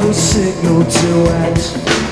the signal to act.